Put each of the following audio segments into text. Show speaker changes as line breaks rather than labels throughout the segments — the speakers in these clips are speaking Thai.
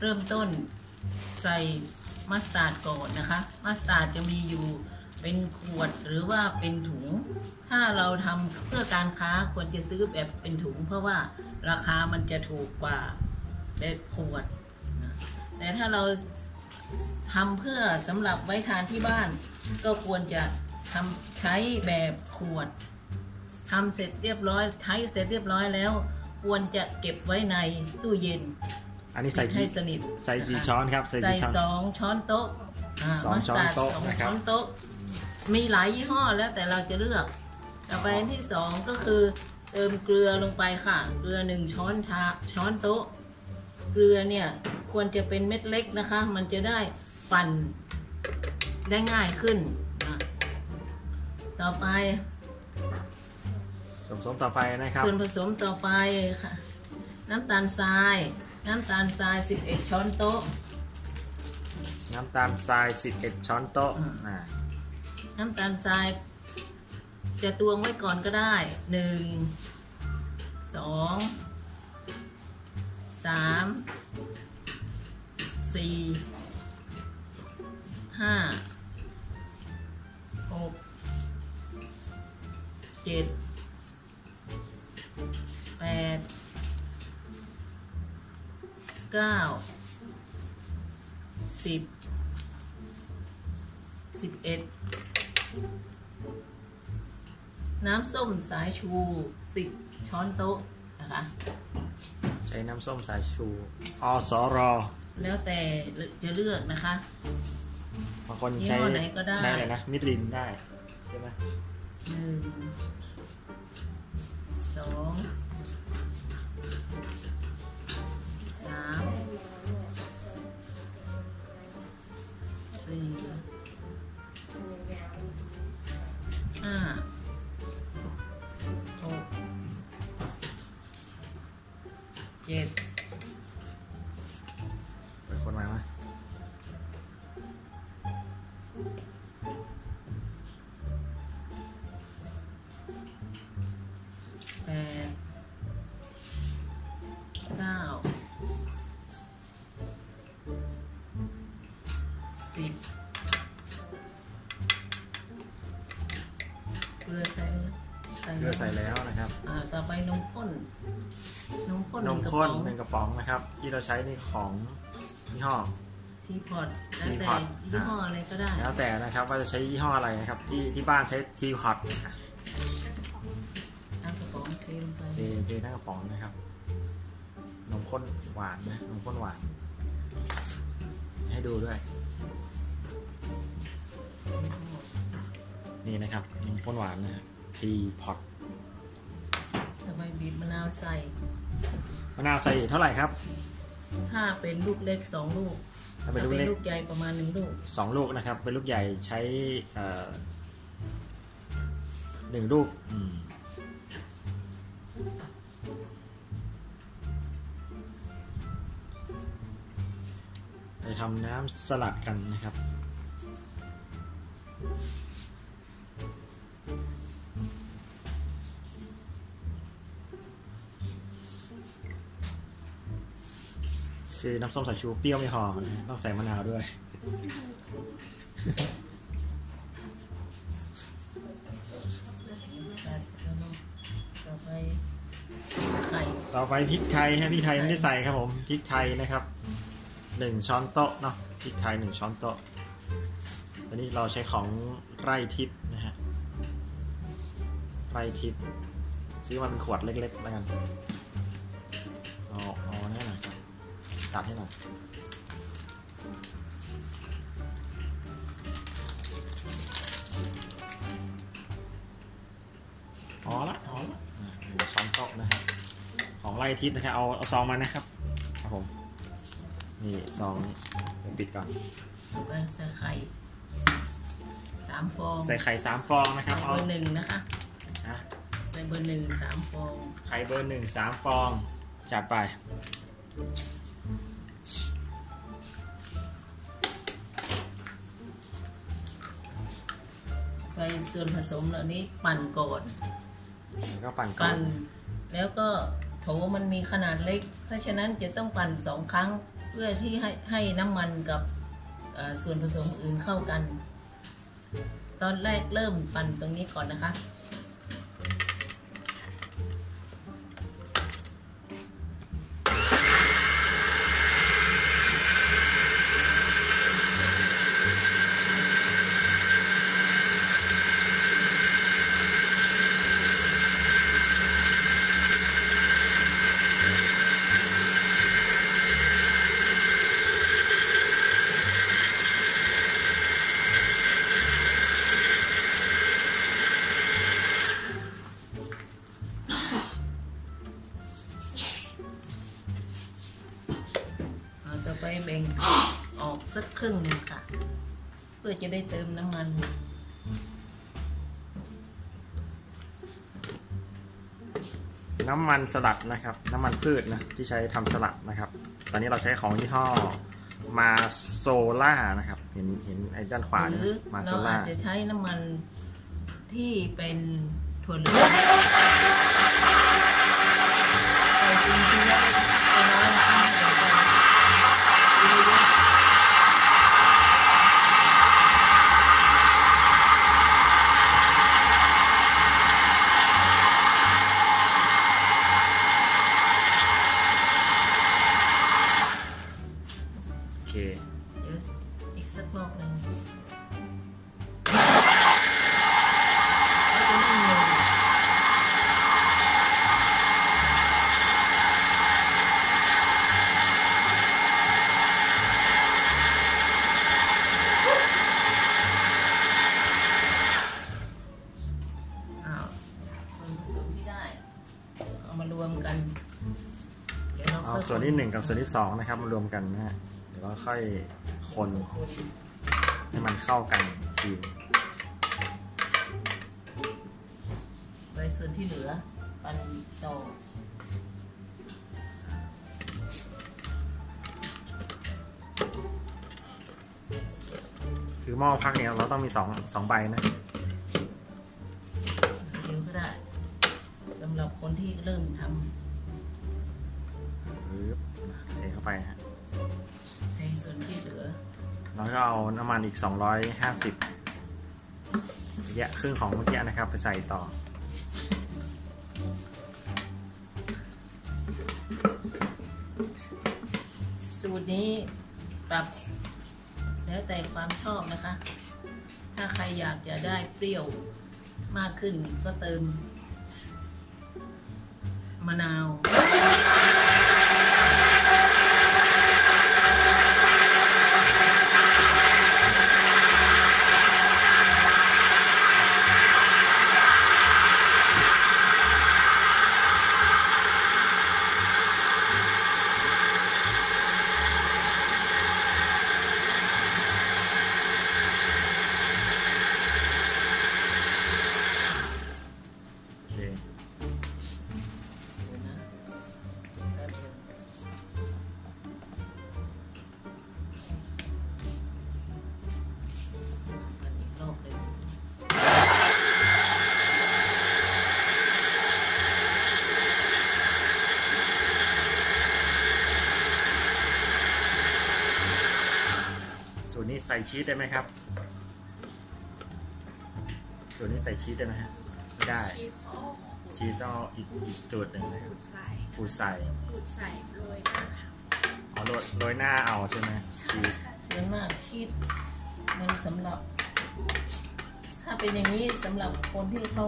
เริ่มต้นใส่มัสตาร์ดก่อนนะคะ มัสตาร์ดจะมีอยู่เป็นขวดหรือว่าเป็นถุง ถ้าเราทำเพื่อการค้าควรจะซื้อแบบเป็นถุง เพราะว่าราคามันจะถูกกว่าแบบขวดนะแต่ถ้าเราทำเพื่อสำหรับไว้ทานที่บ้าน ก็ควรจะทำใช้แบบขวดทำเสร็จเรียบร้อย ใช้เสร็จเรียบร้อยแล้ว ควรจะเก็บไว้ในตู้เย็น
อันนี้ใส่
ปิดให้
กี่
สนิท
ใส่กี่ะ
คะ
ช้อนครับใส่
ใส่
กี่ช้อน
สองช้อนโต๊ะา
สองช้อนโต๊ะ
มัสตาร์ดสอง
นะครับ
ช้อนโต๊ะ มีหลายยี่ห้อแล้วแต่เราจะเลือก ต่อไปอันที่สองก็คือเติมเกลือลงไปค่ะ เกลือหนึ่งช้อนชาช้อนโต๊ะ เกลือเนี่ยควรจะเป็นเม็ดเล็กนะคะ มันจะได้ปั่นได้ง่ายขึ้นนะต่อไป
สมสมต่อไปนะครับ
ส่วนผสมต่อไปค่ะ น้ำตาลทราย น้ำตาลทราย 11 ช้อนโต๊ะ
น้ำตาลทราย 11 ช้อนโต๊ะ
อืม
อ่า
น้ำตาลทราย จะตวงไว้ก่อนก็ได้หนึ่งสองสามสี่ห้าหกเจ็ด เก้าสิบสิบเอ็ดน้ำส้มสายชู10ช้อนโต๊ะนะคะ
ใช้น้ำส้มสายชูอสร
แล้วแต่จะเลือกนะคะ
บางคน
ยี่
ใช้
ห้อไหนก็ได้
ใช้อะไรนะมิรินได้ใช่ไหม
หนึ่งสอง ลือใส่
แล้วนะครับ
อ่าต่อไปนมข้นนมข้น
นม
หงกระ
ข้น
ป๋อง
หนึ่งกระป๋องนะครับ ที่เราใช้นี่ของยี่ห้อ
ทีพอตแล้ว
ที
แต่
พอต
ยี่ห้ออะไรก็ได้
แล้วแต่นะครับว่าจะใช้ยี่ห้ออะไรนะครับ ที่ที่บ้านใช้ทีคอต
ทั้งกระป๋องเทลงไป
เทเททั้งกระป๋องนะครับนมข้นหวานนะนมข้นหวาน ให้ดูด้วย นี่นะครับนมข้นหวานนะ ทีพอต
ต่อไปบีบมะนาวใส่
มะนาวใส่เท่าไหร่ครับ
ถ้าเป็นลูกเล็กสองลูก
ถ้า
ถ้า
เป็นลูก
เป็น
เล็ก
ลูกใหญ่ประมาณหนึ่งลูก
สองลูกนะครับ เป็นลูกใหญ่ใช้เอ่อหนึ่งลูกอืมไปทำน้ำสลัดกันนะครับ คือน้ำส้มสายชูเปรี้ยวไม่พอต้องใส่มะนาวด้วย
ต่อไป
พริกไทยฮะพริกไทยไม่ได้ใส่ครับผมพริกไทยนะครับหนึ่งช้อนโต๊ะเนาะพริกไทยหนึ่งช้อนโต๊ะอันนี้เราใช้ของไร่ทิพย์นะฮะไร่ทิพย์ซื้อมาเป็นขวดเล็กๆแล้วกันเอาเอาน่หน่อยครับ ตัดให้หน่อยพอละพอละอะหนึ่งช้อนโต๊ะนะครับของไล่ทิพย์นะครับเอาเอาซองมานะครับครับผมนี่ซองเดี๋ยวปิดก่อน
ต่อไปใส่ไข่สามฟอง
ใส่ไข่สามฟองนะครับ
ใส่
เอา
เบอร์หนึ่งนะคะ
นะ
ใส่เบอร์หนึ่งสามฟอง
ไข่เบอร์หนึ่งสามฟองจัดไป
ไปส่วนผสมเหล่านี้ปั่นก่อน
แล้วก็ปั่นก่อ
ปั่
น
นแล้วก็ทโถมันมีขนาดเล็ก เพราะฉะนั้นจะต้องปั่นสองครั้งเพื่อที่ให้ให้น้ำมันกับเอ่อส่วนผสมอื่นเข้ากัน ตอนแรกเริ่มปั่นตรงนี้ก่อนนะคะ ครึ่งหนึ่งค่ะ เพื่อจะได้เติมน้ำมัน
น้ำมันสลัดนะครับ น้ำมันพืชนะที่ใช้ทำสลัดนะครับ ตอนนี้เราใช้ของยี่ห้อมาโซล่านะครับ เห็นเห็นไอ้ด้านขวา
ห
นะ
รือ
มาโซ
เรา
ล่า
อาจจะใช้น้ำมันที่เป็นถั่วเหลืองใส่จริงๆ เดี๋ยวเราเอาค่อย
ส่วนที่หนึ่งกับส่วนที่สองนะครับมารวมกันนะฮะเดี๋ยวเราค่อยคน
คน
ให้มันเข้ากันอีกที
ไว้ส่วนที่เหลือปันต่อ
คือหม้อพักเนี่ยเราต้องมีสองสองใบนะ
เดียวก็ได้สำหรับคนที่เริ่มท
ปึ๊ ไปฮะำ
ในส่วนที่เหลือ
แล้วก็เอาน้ำมันอีก 250แยะครึ่งของเมื่อกี้นะครับ ไปใส่ต่อ
สูตรนี้ปรับแล้วแต่ความชอบนะคะ ถ้าใครอยากจะได้เปรี้ยวมากขึ้นก็เติมมะนาว
ใส่ชีสได้ไหมครับ ส่วนนี้ใส่ชีสได้ไหมฮะไม่ได้
ชีสอ๋อ
ชีสต้องเอาอีกอีกสูตรหนึ่งนะครับ
ขูดใส่
ฟูใส่
ขูดใส่โรยหน้าค่ะ
เอาโรยโรยหน้าเอาใช่ไหมชีส
ส่วนมากชีสมันสำหรับ ถ้าเป็นอย่างนี้สำหรับคนที่เขา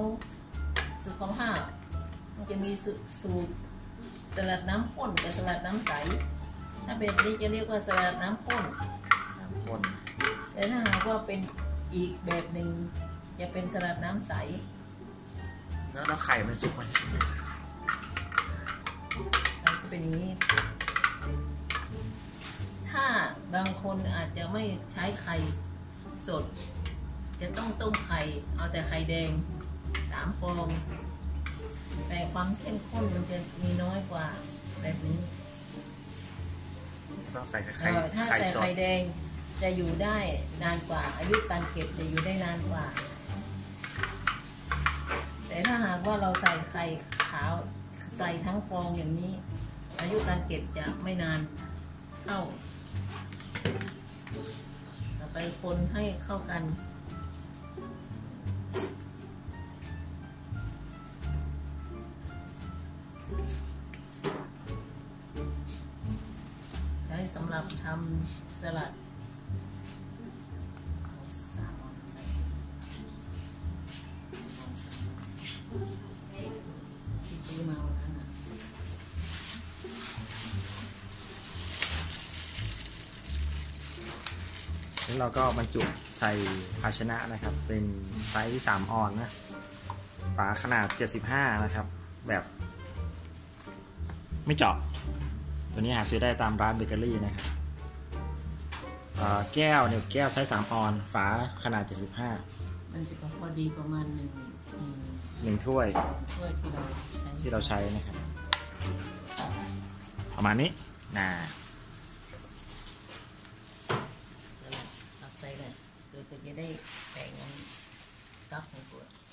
สุขภาพมันจะมีสูสูตรสลัดน้ำข้นกับสลัดน้ำใส ถ้าเป็นนี้จะเรียกว่าสลัดน้ำข้น
น้ำข้น
แต่ถ้าหากว่าเป็นอีกแบบหนึ่งจะเป็นสลัดน้ำใส
แล้วแล้วไข่มันสุกไหม
มันก็เป็นอย่างนี้ ถ้าบางคนอาจจะไม่ใช้ไข่สด จะต้องต้มไข่ เอาแต่ไข่แดงสามฟอง แต่ความเข้มข้นมันจะมีน้อยกว่าแบบนี้
ต้องใส่ไข่
เอ่อถ้า
ไข่
ใส่
สด
ไข่แดง จะอยู่ได้นานกว่า อายุการเก็บจะอยู่ได้นานกว่า แต่ถ้าหากว่าเราใส่ไข่ขาวใส่ทั้งฟองอย่างนี้ อายุการเก็บจะไม่นานเท่าต่อไปคนให้เข้ากันใช้สำหรับทำสลัด
แล้วเราก็บรรจุใส่ภาชนะนะครับ เป็นไซส์3ออนนะ ฝาขนาด 75 นะครับ แบบ ไม่เจาะ ตัวนี้หาซื้อได้ตามร้านเบเกอรี่นะครับเอ่อแก้วเนี่ยแก้วไซส์3ออนซ์ ฝาขนาด 75
มันจะพอดีประมาณหนึ่งหนึ่ง
หนึ่งถ้วย
ถ้วยที่เราใช้
ที่เราใช้นะครับ ประมาณนี้นะ
สลัดตักใส่เ